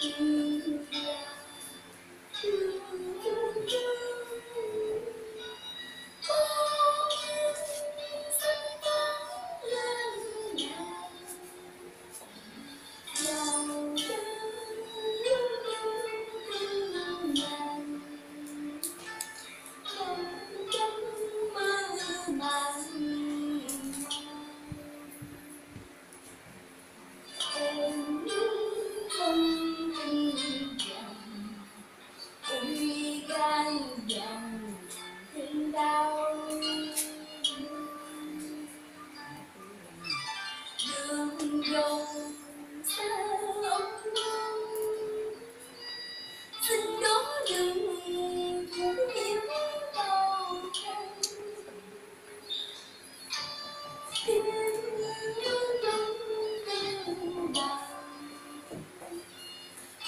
you.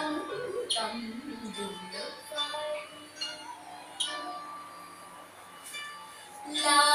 sống trong vùng nước vơi là